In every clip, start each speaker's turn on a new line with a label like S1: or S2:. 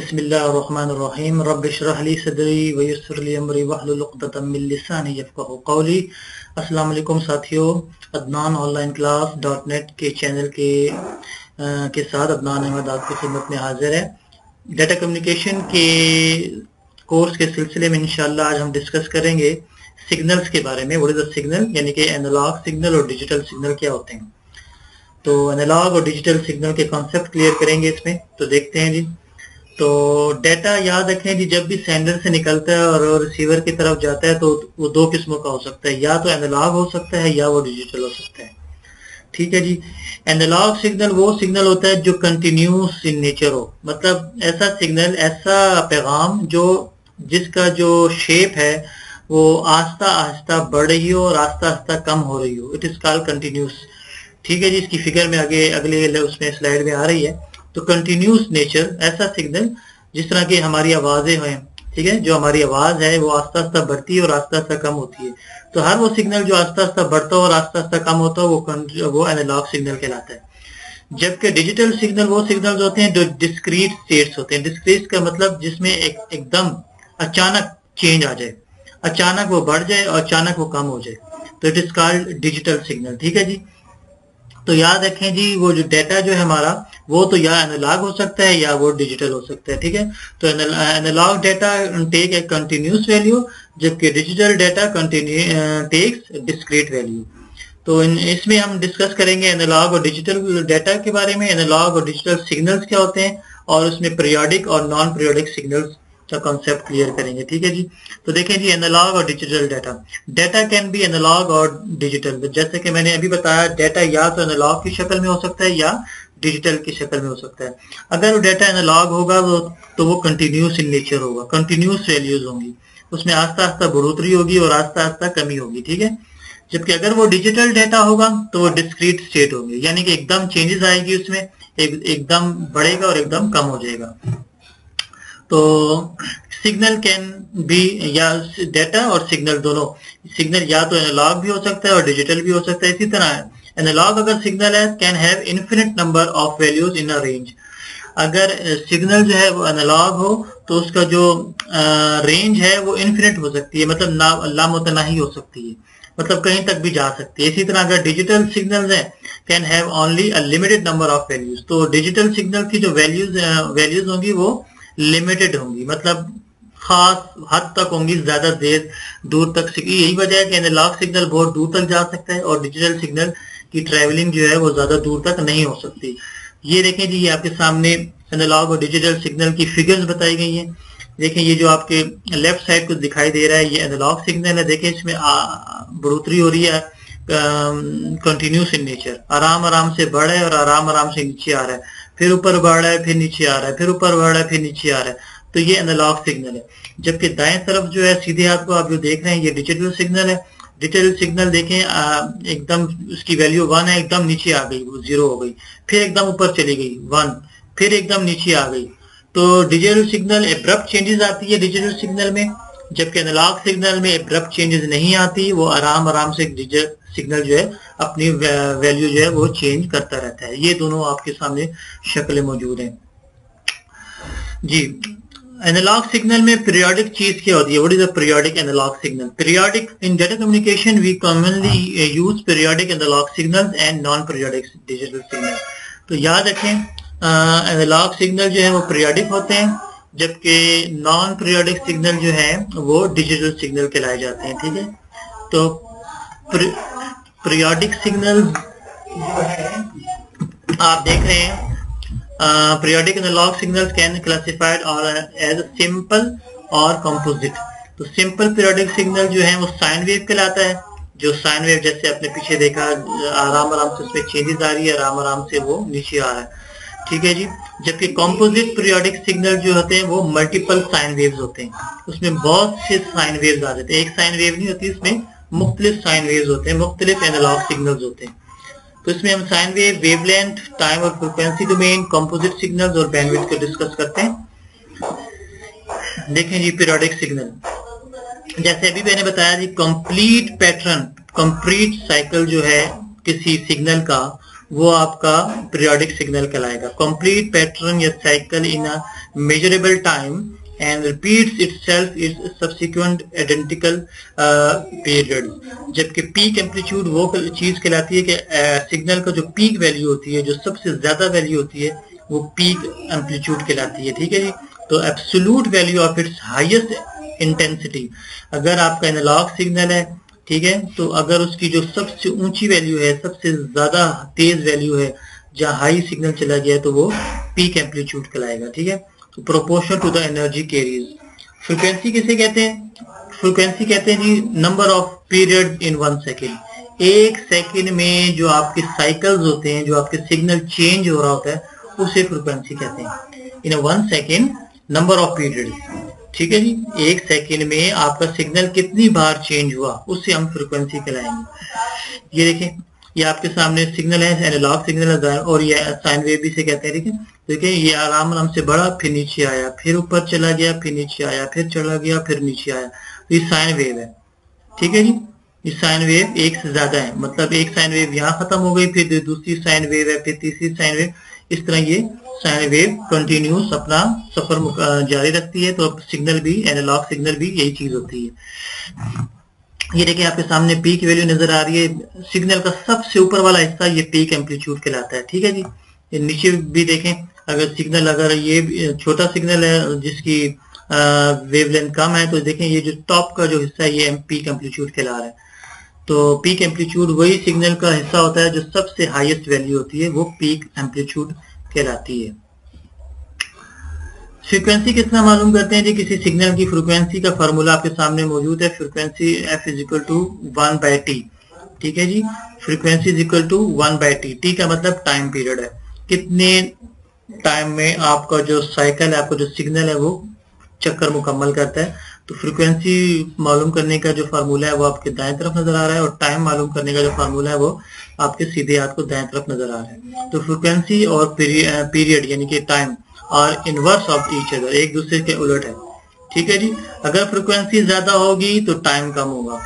S1: بسم الله الرحمن الرحيم رب اشرح لي صدري ويسر لي امري واحلل عقده من لساني يفقهوا قولي अस्सलाम वालेकुम साथियों Adnan online class dot net के चैनल के आ, के साथ अदनान अहमद आपकी खिदमत में हाजिर है डाटा कम्युनिकेशन के कोर्स के सिलसिले में इंशाल्लाह आज हम डिस्कस करेंगे सिग्नल्स के बारे में वट इज़ द सिग्नल यानी कि एनालॉग सिग्नल और डिजिटल सिग्नल क्या होते हैं तो एनालॉग और डिजिटल सिग्नल के कॉन्सेप्ट क्लियर करेंगे इसमें तो देखते हैं जी तो डेटा याद रखें कि जब भी सेंडर से निकलता है और रिसीवर की तरफ जाता है तो वो दो किस्मों का हो सकता है या तो एनालॉग हो सकता है या वो डिजिटल हो सकता है ठीक है जी एनालॉग सिग्नल वो सिग्नल होता है जो कंटिन्यूस इन नेचर हो मतलब ऐसा सिग्नल ऐसा पैगाम जो जिसका जो शेप है वो आस्ता आस्ता बढ़ रही हो और आस्ता आस्ता कम हो रही हो इट इज कॉल कंटिन्यूस ठीक है जी इसकी फिगर में आगे अगले उसमें स्लाइड में आ रही है तो कंटिन्यूस नेचर ऐसा सिग्नल जिस तरह की हमारी आवाजें हैं ठीक है जो हमारी आवाज है वो आस्ता आस्ता बढ़ती है और आस्ता आस्ता कम होती है तो हर वो सिग्नल जो आस्ता आस्ता बढ़ता और आस्ता आस्ता कम होता है वो वो एनालॉग सिग्नल कहलाता है जबकि डिजिटल सिग्नल वो सिग्नल होते हैं जो डिस्क्रीट स्टेट्स होते हैं डिस्क्रीट का मतलब जिसमें एक एकदम अचानक चेंज आ जाए अचानक वो बढ़ जाए और अचानक वो कम हो जाए तो it is called digital signal ठीक है जी तो याद रखें जी वो जो डेटा जो है हमारा वो तो या एनालॉग हो सकता है या वो डिजिटल हो सकता है ठीक है तो analog data take a continuous value जबकि digital data continue takes discrete value तो इसमें हम डिस्कस करेंगे एनालॉग और डिजिटल डेटा के बारे में एनालॉग और डिजिटल सिग्नल्स क्या होते हैं और उसमें प्रियोडिक और नॉन प्रियोडिक सिग्नल्स का कॉन्सेप्ट क्लियर करेंगे ठीक है जी तो देखें जी एनालॉग और digital data data can be analog और डिजिटल जैसे कि मैंने अभी बताया डेटा या तो एनालॉग की शक्ल में हो सकता है या डिजिटल की शक्ल में हो सकता है अगर वो डेटा एनालॉग होगा वो तो वो कंटिन्यूस इन नेचर होगा कंटिन्यूस वैल्यूज होंगी उसमें आस्ता आस्ता बढ़ोतरी होगी और आस्ता आस्ता कमी होगी ठीक है जबकि अगर वो डिजिटल डेटा होगा तो वो डिस्क्रीट स्टेट होंगे यानी कि एकदम चेंजेस आएगी उसमें एक एकदम बढ़ेगा और एकदम कम हो जाएगा तो सिग्नल कैन बी या डेटा और सिग्नल दोनों सिग्नल या तो एनालॉग भी हो सकता है और डिजिटल भी हो सकता है इसी तरह एनालॉग अगर सिग्नल है can have infinite number of values in a range अगर सिग्नल जो है वो एनालॉग हो तो उसका जो रेंज है वो इन्फिनिट हो सकती है मतलब तो ही हो सकती है मतलब कहीं तक भी जा सकती है इसी तरह अगर डिजिटल सिग्नल है can have only a limited number of values तो डिजिटल सिग्नल की जो वैल्यूज वैल्यूज होंगी वो लिमिटेड होंगी मतलब खास हद तक होंगी ज्यादा देर दूर तक यही वजह है कि एनालॉग सिग्नल बहुत दूर तक जा सकता है और डिजिटल सिग्नल कि ट्रेवलिंग जो है वो ज्यादा दूर तक नहीं हो सकती ये देखें जी ये आपके सामने एनालॉग और डिजिटल सिग्नल की फिगर्स बताई गई हैं देखें ये जो आपके लेफ्ट साइड को दिखाई दे रहा है ये एनालॉग सिग्नल है देखें इसमें बढ़ोतरी हो रही है कंटिन्यूस इन नेचर आराम आराम से बढ़ रहा है और आराम आराम से नीचे आ रहा है फिर ऊपर बढ़ रहा है फिर नीचे आ रहा है फिर ऊपर बढ़ रहा है फिर नीचे आ रहा है तो ये एनालॉग सिग्नल है जबकि दाएं तरफ जो है सीधे हाथ को आप जो देख रहे हैं ये डिजिटल सिग्नल है डिटेल सिग्नल देखें एकदम उसकी वैल्यू वन है एकदम नीचे आ गई वो जीरो हो गई फिर एकदम ऊपर चली गई वन फिर एकदम नीचे आ गई तो डिजिटल सिग्नल एब्रप्ट चेंजेस आती है डिजिटल सिग्नल में जबकि एनालॉग सिग्नल में एब्रप्ट चेंजेस नहीं आती वो आराम आराम से डिजिटल सिग्नल जो है अपनी वैल्यू जो है वो चेंज करता रहता है ये दोनों आपके सामने शक्लें मौजूद हैं जी एनालॉग सिग्नल में पीरियोडिक चीज क्या होती है what is a periodic analog signal periodic in data communication we commonly use periodic analog signal and non periodic digital signal तो याद रखें एनालॉग uh, सिग्नल जो है वो पीरियोडिक होते हैं जबकि नॉन पीरियोडिक सिग्नल जो है वो डिजिटल सिग्नल कहलाए जाते हैं ठीक है तो पीरियोडिक सिग्नल आप देख रहे हैं periodic analog signal can classified और एज सिंपल और कंपोजिट तो सिंपल पीरियोडिक सिग्नल जो है वो साइन वेव कहलाता है जो साइन वेव जैसे आपने पीछे देखा आराम आराम से उसमें चेंजेस आ रही है आराम आराम से वो नीचे आ रहा है ठीक है जी जबकि कॉम्पोजिट पीरियोडिक सिग्नल जो होते हैं वो मल्टीपल साइन वेव्स होते हैं उसमें बहुत से साइन वेव्स आ जाते हैं एक साइन वेव नहीं होती इसमें मुख्तलिफ साइन वेव्स होते हैं मुख्तलिफ एनालॉग सिग्नल्स होते हैं तो इसमें हम साइन वेव वेवलेंथ टाइम और फ्रिक्वेंसी डोमेन कंपोजिट सिग्नल और बैंडविड्थ को डिस्कस करते हैं देखें जी पीरियोडिक सिग्नल जैसे अभी मैंने बताया जी कंप्लीट पैटर्न कंप्लीट साइकिल जो है किसी सिग्नल का वो आपका पीरियोडिक सिग्नल कहलाएगा कंप्लीट पैटर्न या cycle in a measurable time and repeats itself is subsequent identical uh, period जबकि peak amplitude वो चीज़ कहलाती है कि सिग्नल uh, का जो peak वैल्यू होती है जो सबसे ज़्यादा वैल्यू होती है वो peak amplitude कहलाती है ठीक है जी तो absolute value of its highest intensity अगर आपका एनालॉग सिग्नल है ठीक है तो अगर उसकी जो सबसे ऊंची वैल्यू है सबसे ज़्यादा तेज़ वैल्यू है जहाँ हाई सिग्नल चला गया तो वो पीक एम्पलीट्यूड कहलाएगा ठीक है तो proportional to the energy carrier frequency किसे कहते हैं फ्रीक्वेंसी कहते हैं जी number of period in one second एक सेकेंड में जो आपके साइकिल्स होते हैं जो आपके सिग्नल चेंज हो रहा होता है उसे फ्रीक्वेंसी कहते हैं in one second number of period ठीक है जी एक सेकेंड में आपका सिग्नल कितनी बार चेंज हुआ उससे हम फ्रीक्वेंसी कहलाएंगे ये देखें ये आपके सामने सिग्नल है एनालॉग सिग्नल है और ये साइन वेव भी से कहते हैं ठीक है देखिए तो ये आराम आराम से बढ़ा फिर नीचे आया फिर ऊपर चला गया फिर नीचे आया फिर चला गया फिर नीचे आया तो ये साइन वेव है ठीक है जी ये साइन वेव एक से ज्यादा है मतलब एक साइन वेव यहाँ खत्म हो गई फिर दूसरी साइन वेव है फिर तीसरी साइन वेव इस तरह ये साइन वेव कंटिन्यूस अपना सफर जारी रखती है तो अब सिग्नल भी एनालॉग सिग्नल भी यही चीज होती है ये देखिए आपके सामने पीक वैल्यू नजर आ रही है सिग्नल का सबसे ऊपर वाला हिस्सा ये पीक एम्पलीट्यूड कहलाता है ठीक है जी ये नीचे भी देखें अगर सिग्नल अगर ये छोटा सिग्नल है जिसकी वेवलेंथ कम है तो देखें ये जो टॉप का जो हिस्सा है ये पीक एम्पलीट्यूड कहला रहा है तो पीक एम्पलीट्यूड वही सिग्नल का हिस्सा होता है जो सबसे हाइएस्ट वैल्यू होती है वो पीक एम्पलीट्यूड कहलाती है फ्रीक्वेंसी कितना मालूम करते हैं जी किसी सिग्नल की फ्रीक्वेंसी का फार्मूला आपके सामने मौजूद है frequency F is equal to one by T ठीक है जी frequency is equal to one by T T का मतलब टाइम पीरियड है कितने टाइम में आपका जो साइकिल है आपका जो सिग्नल है वो चक्कर मुकम्मल करता है तो फ्रीक्वेंसी मालूम करने का जो फार्मूला है वो आपके दाएं तरफ नजर आ रहा है और टाइम मालूम करने का जो फार्मूला है वो आपके सीधे हाथ को दाएं तरफ नजर आ रहा है तो फ्रीक्वेंसी और पीरियड यानी कि टाइम और इनवर्स ऑफ ईच अदर एक दूसरे के उलट है ठीक है जी अगर फ्रिक्वेंसी ज्यादा होगी तो टाइम कम होगा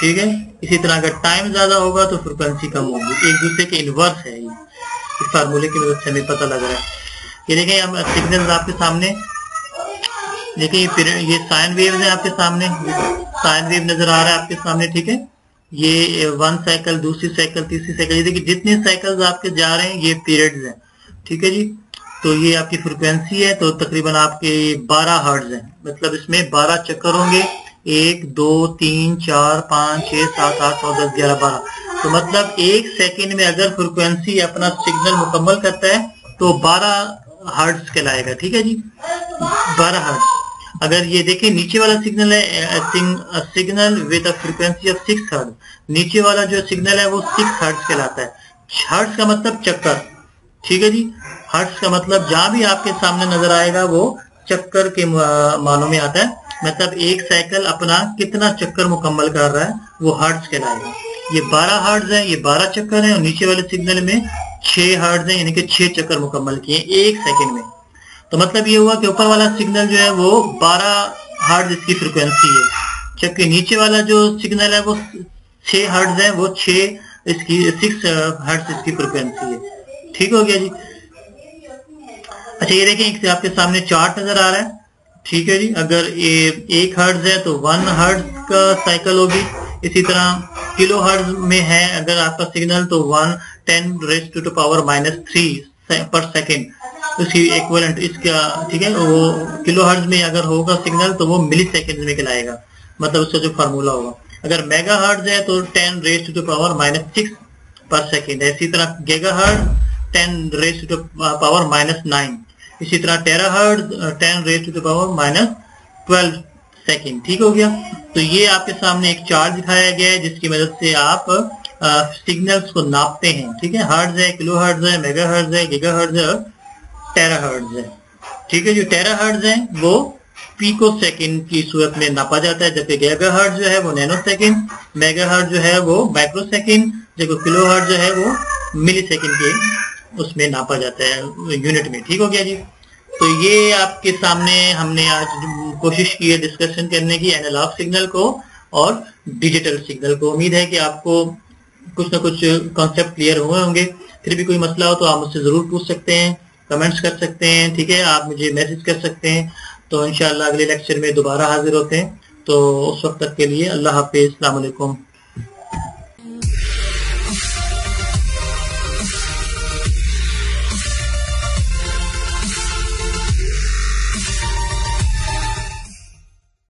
S1: ठीक है इसी तरह अगर टाइम ज्यादा होगा तो फ्रिक्वेंसी कम होगी एक दूसरे के इनवर्स है ये इस फार्मूले की मदद से हमें पता लग रहा है ये देखें हम सिग्नल आपके सामने देखिए ये ये साइन वेव है आपके सामने साइन वेव नजर आ रहा है आपके सामने ठीक है ये वन साइकिल दूसरी साइकिल तीसरी साइकिल ये देखिए जितनी साइकिल्स आपके जा रहे हैं ये पीरियड्स हैं ठीक है जी तो ये आपकी फ्रिक्वेंसी है तो तकरीबन आपके 12 हर्ट्ज हैं मतलब इसमें 12 चक्कर होंगे एक दो तीन चार पाँच छह सात आठ नौ दस ग्यारह बारह तो मतलब एक सेकंड में अगर फ्रिक्वेंसी अपना सिग्नल मुकम्मल करता है तो 12 हर्ट्ज कहलाएगा ठीक है जी 12 हर्ट्ज अगर ये देखें नीचे वाला सिग्नल है signal with a frequency of six hertz नीचे वाला जो सिग्नल है वो सिक्स हर्ट्ज कहलाता है हर्ट्ज का मतलब चक्कर ठीक है जी हर्ष का मतलब जहां भी आपके सामने नजर आएगा वो चक्कर के मानों में आता है मतलब एक साइकिल अपना कितना चक्कर मुकम्मल कर रहा है वो हर्ट्स कहलाएगा ये बारह हर्ट्स है ये बारह चक्कर है और नीचे वाले सिग्नल में छह हर्ट्स है यानी कि छह चक्कर मुकम्मल किए एक सेकंड में तो मतलब ये हुआ कि ऊपर वाला सिग्नल जो है वो बारह हर्ट्स इसकी फ्रिक्वेंसी है जबकि नीचे वाला जो सिग्नल है वो छह हर्ट्स है वो छह इसकी सिक्स हर्ट्स इसकी फ्रिक्वेंसी है ठीक हो गया जी अच्छा ये देखें आपके सामने चार्ट नजर आ रहा है ठीक है जी अगर ये एक हर्ज है तो वन हर्ज का साइकिल होगी इसी तरह किलो हर्ज में है अगर आपका सिग्नल तो one ten raise to to power minus three पर सेकेंड उसकी इक्वलेंट इसका ठीक है वो किलो हर्ज में अगर होगा सिग्नल तो वो मिली सेकेंड में कहलाएगा मतलब उसका जो फार्मूला होगा अगर मेगा हर्ज है तो ten raise to to power minus six per second है इसी तरह giga hertz ten raise to power minus nine इसी तरह tera hertz ten raise to the power minus twelve second ठीक हो गया तो ये आपके सामने एक चार्ट दिखाया गया है जिसकी मदद से आप सिग्नल्स को नापते हैं ठीक है हर्ट्ज है किलो हर्ट्ज है मेगा हर्ट्ज है गिगा हर्ट्ज है टेरा हर्ट्ज है ठीक है जो टेरा हर्ट्ज है वो पीको सेकेंड की सूरत में नापा जाता है जबकि गेगा हर्ड जो है वो नैनो सेकेंड मेगा हर्ड जो है वो माइक्रो सेकेंड जबकि किलो हर्ड जो है वो मिली सेकेंड के उसमें नापा जाता है यूनिट में ठीक हो गया जी तो ये आपके सामने हमने आज कोशिश की है डिस्कशन करने की एनालॉग सिग्नल को और डिजिटल सिग्नल को उम्मीद है कि आपको कुछ ना कुछ कॉन्सेप्ट क्लियर हुए होंगे फिर भी कोई मसला हो तो आप मुझसे ज़रूर पूछ सकते हैं कमेंट्स कर सकते हैं ठीक है आप मुझे मैसेज कर सकते हैं तो इनशाला अगले लेक्चर में दोबारा हाजिर होते हैं तो उस वक्त तक के लिए अल्लाह हाफिज़ अलैक्म